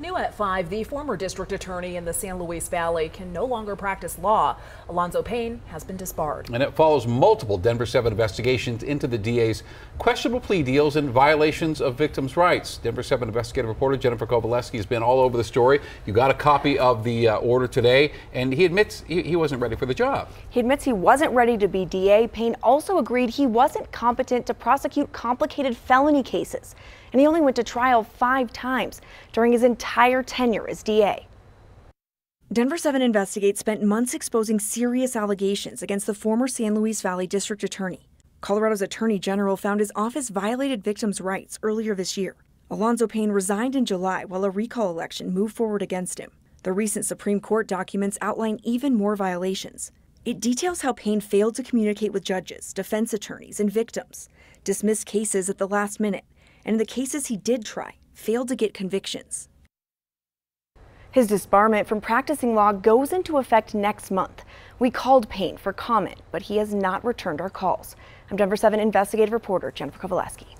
New at 5, the former district attorney in the San Luis Valley can no longer practice law. Alonzo Payne has been disbarred. And it follows multiple Denver 7 investigations into the DA's questionable plea deals and violations of victims' rights. Denver 7 investigative reporter Jennifer Kovaleski has been all over the story. You got a copy of the uh, order today, and he admits he, he wasn't ready for the job. He admits he wasn't ready to be DA. Payne also agreed he wasn't competent to prosecute complicated felony cases and he only went to trial five times during his entire tenure as DA. Denver 7 Investigate spent months exposing serious allegations against the former San Luis Valley District Attorney. Colorado's Attorney General found his office violated victims' rights earlier this year. Alonzo Payne resigned in July while a recall election moved forward against him. The recent Supreme Court documents outline even more violations. It details how Payne failed to communicate with judges, defense attorneys, and victims, dismissed cases at the last minute, and in the cases he did try, failed to get convictions. His disbarment from practicing law goes into effect next month. We called Payne for comment, but he has not returned our calls. I'm Denver 7 investigative reporter Jennifer Kovaleski.